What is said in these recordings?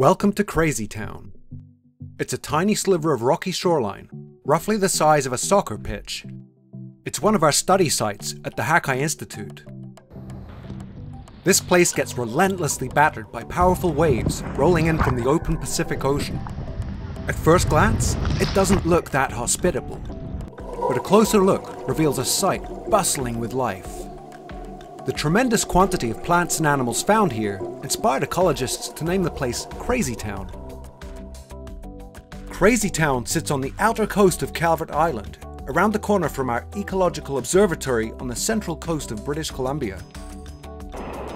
Welcome to Crazy Town. It's a tiny sliver of rocky shoreline, roughly the size of a soccer pitch. It's one of our study sites at the Hakai Institute. This place gets relentlessly battered by powerful waves rolling in from the open Pacific Ocean. At first glance, it doesn't look that hospitable, but a closer look reveals a site bustling with life. The tremendous quantity of plants and animals found here inspired ecologists to name the place Crazy Town. Crazy Town sits on the outer coast of Calvert Island, around the corner from our Ecological Observatory on the central coast of British Columbia.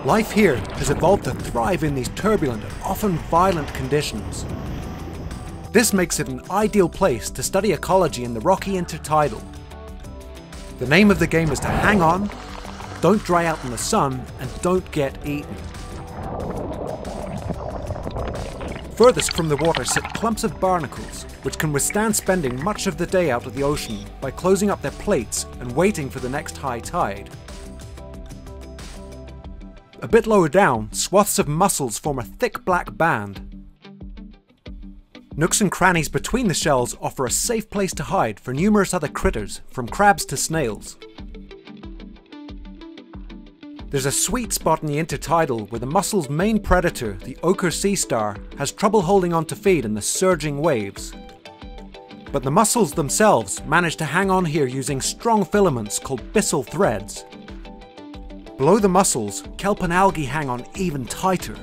Life here has evolved to thrive in these turbulent and often violent conditions. This makes it an ideal place to study ecology in the rocky intertidal. The name of the game is to hang on don't dry out in the sun, and don't get eaten. Furthest from the water sit clumps of barnacles, which can withstand spending much of the day out of the ocean by closing up their plates and waiting for the next high tide. A bit lower down, swaths of mussels form a thick black band. Nooks and crannies between the shells offer a safe place to hide for numerous other critters, from crabs to snails. There's a sweet spot in the intertidal where the mussel's main predator, the ochre sea star, has trouble holding on to feed in the surging waves. But the mussels themselves manage to hang on here using strong filaments called byssal threads. Below the mussels, kelp and algae hang on even tighter.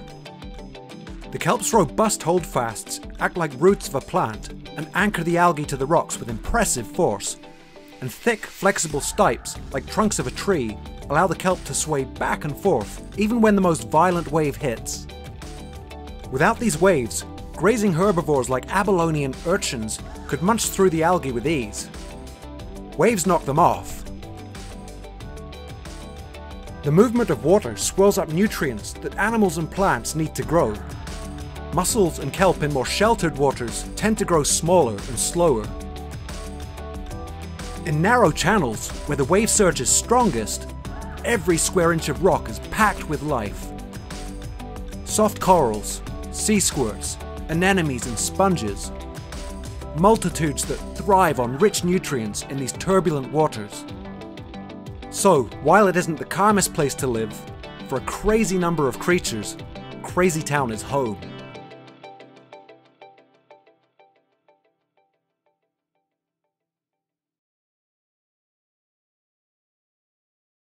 The kelp's robust holdfasts act like roots of a plant and anchor the algae to the rocks with impressive force, and thick, flexible stipes, like trunks of a tree, allow the kelp to sway back and forth, even when the most violent wave hits. Without these waves, grazing herbivores like abalone and urchins could munch through the algae with ease. Waves knock them off. The movement of water swirls up nutrients that animals and plants need to grow. Mussels and kelp in more sheltered waters tend to grow smaller and slower. In narrow channels, where the wave surge is strongest, Every square inch of rock is packed with life. Soft corals, sea squirts, anemones and sponges. Multitudes that thrive on rich nutrients in these turbulent waters. So, while it isn't the calmest place to live, for a crazy number of creatures, Crazy Town is home.